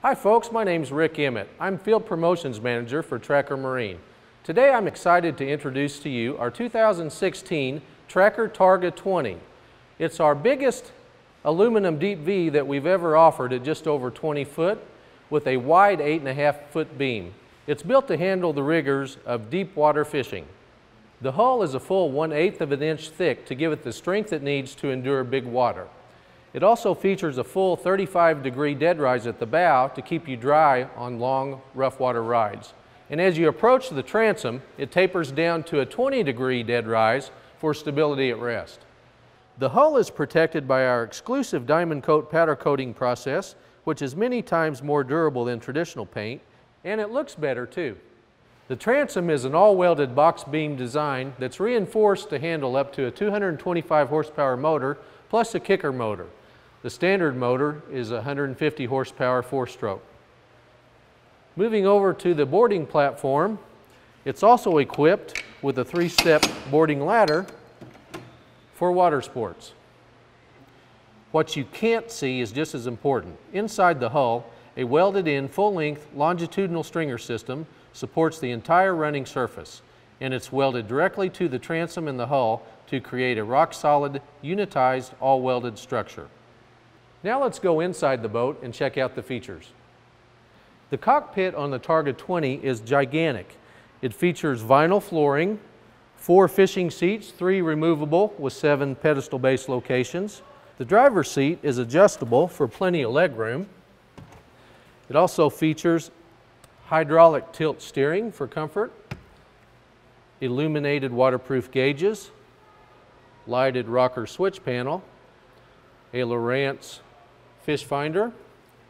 Hi folks, my name's Rick Emmett. I'm Field Promotions Manager for Tracker Marine. Today I'm excited to introduce to you our 2016 Tracker Targa 20. It's our biggest aluminum deep V that we've ever offered at just over 20 foot with a wide 8.5 foot beam. It's built to handle the rigors of deep water fishing. The hull is a full 1 8 of an inch thick to give it the strength it needs to endure big water. It also features a full 35 degree dead rise at the bow to keep you dry on long rough water rides. And as you approach the transom, it tapers down to a 20 degree dead rise for stability at rest. The hull is protected by our exclusive diamond coat powder coating process, which is many times more durable than traditional paint, and it looks better too. The transom is an all-welded box beam design that's reinforced to handle up to a 225 horsepower motor plus a kicker motor. The standard motor is a 150 horsepower four-stroke. Moving over to the boarding platform, it's also equipped with a three-step boarding ladder for water sports. What you can't see is just as important. Inside the hull, a welded-in full-length longitudinal stringer system supports the entire running surface, and it's welded directly to the transom in the hull to create a rock-solid, unitized, all-welded structure. Now let's go inside the boat and check out the features. The cockpit on the Targa 20 is gigantic. It features vinyl flooring, four fishing seats, three removable with seven pedestal base locations. The driver's seat is adjustable for plenty of leg room. It also features hydraulic tilt steering for comfort, illuminated waterproof gauges, lighted rocker switch panel, a Lowrance fish finder,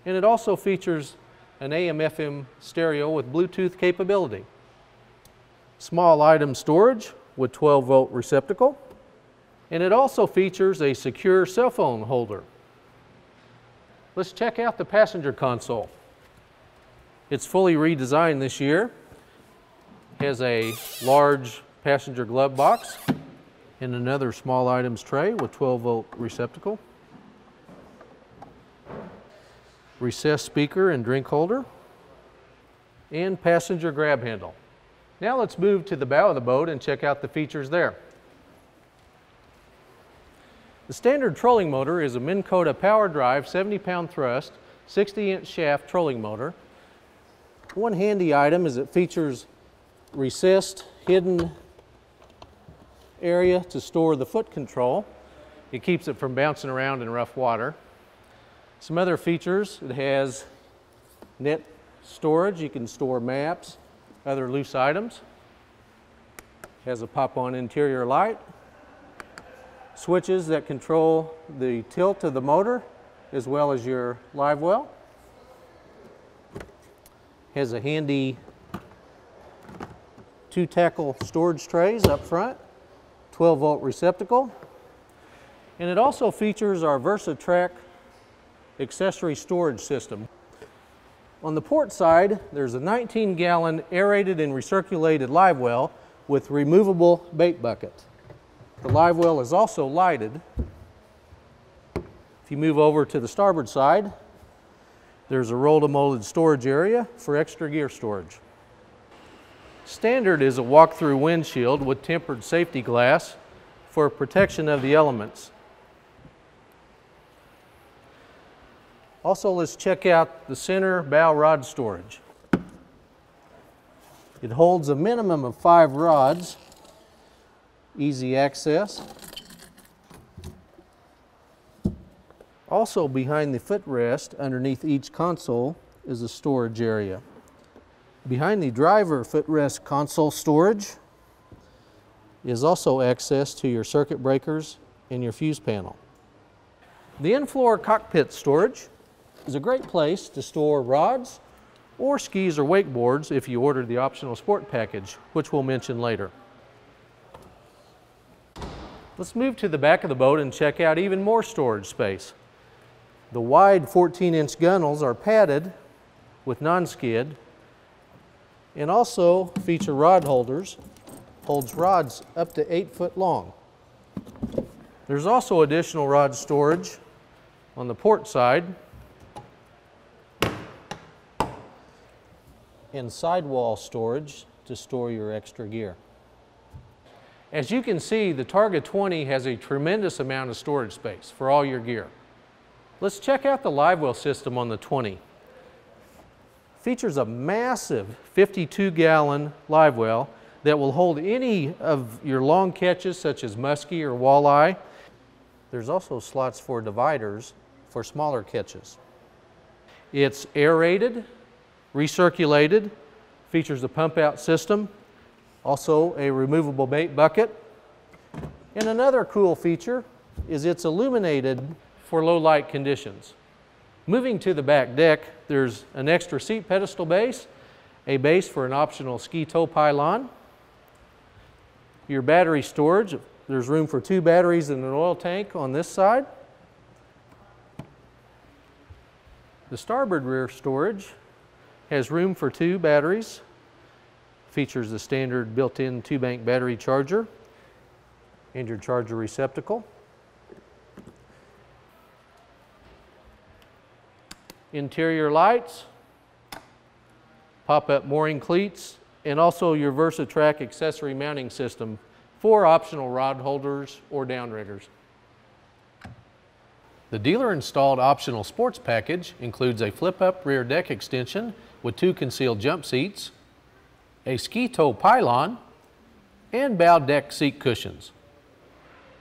and it also features an AM-FM stereo with Bluetooth capability. Small item storage with 12 volt receptacle, and it also features a secure cell phone holder. Let's check out the passenger console. It's fully redesigned this year. Has a large passenger glove box and another small items tray with 12 volt receptacle recessed speaker and drink holder, and passenger grab handle. Now let's move to the bow of the boat and check out the features there. The standard trolling motor is a Minn Kota power drive 70 pound thrust 60 inch shaft trolling motor. One handy item is it features recessed hidden area to store the foot control. It keeps it from bouncing around in rough water. Some other features, it has net storage. You can store maps, other loose items. It has a pop-on interior light. Switches that control the tilt of the motor as well as your live well. Has a handy two tackle storage trays up front, 12 volt receptacle. And it also features our VersaTrack accessory storage system. On the port side, there's a 19 gallon aerated and recirculated live well with removable bait bucket. The live well is also lighted. If you move over to the starboard side, there's a rotomolded storage area for extra gear storage. Standard is a walk-through windshield with tempered safety glass for protection of the elements. Also, let's check out the center bow rod storage. It holds a minimum of five rods, easy access. Also behind the footrest, underneath each console, is a storage area. Behind the driver footrest console storage is also access to your circuit breakers and your fuse panel. The in-floor cockpit storage is a great place to store rods or skis or wakeboards if you order the optional sport package, which we'll mention later. Let's move to the back of the boat and check out even more storage space. The wide 14-inch gunnels are padded with non-skid and also feature rod holders, holds rods up to 8 foot long. There's also additional rod storage on the port side and sidewall storage to store your extra gear. As you can see, the Targa 20 has a tremendous amount of storage space for all your gear. Let's check out the live well system on the 20. Features a massive 52 gallon live well that will hold any of your long catches such as muskie or walleye. There's also slots for dividers for smaller catches. It's aerated, recirculated, features a pump out system, also a removable bait bucket. And another cool feature is it's illuminated for low light conditions. Moving to the back deck, there's an extra seat pedestal base, a base for an optional ski tow pylon, your battery storage, there's room for two batteries and an oil tank on this side. The starboard rear storage has room for two batteries, features the standard built-in two-bank battery charger and your charger receptacle. Interior lights, pop-up mooring cleats, and also your VersaTrack accessory mounting system for optional rod holders or downriggers. The dealer installed optional sports package includes a flip-up rear deck extension with two concealed jump seats, a ski tow pylon, and bow deck seat cushions.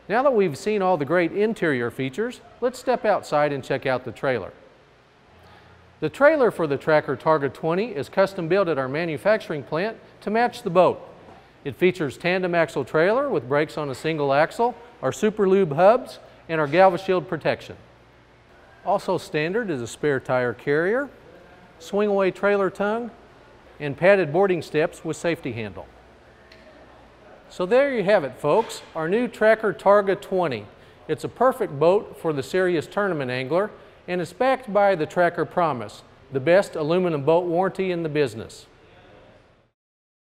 Now that we've seen all the great interior features, let's step outside and check out the trailer. The trailer for the Tracker Targa 20 is custom built at our manufacturing plant to match the boat. It features tandem axle trailer with brakes on a single axle, our Super Lube hubs, and our GalvaShield protection. Also standard is a spare tire carrier, swing away trailer tongue, and padded boarding steps with safety handle. So there you have it folks, our new Tracker Targa 20. It's a perfect boat for the serious tournament angler and it's backed by the Tracker Promise, the best aluminum boat warranty in the business.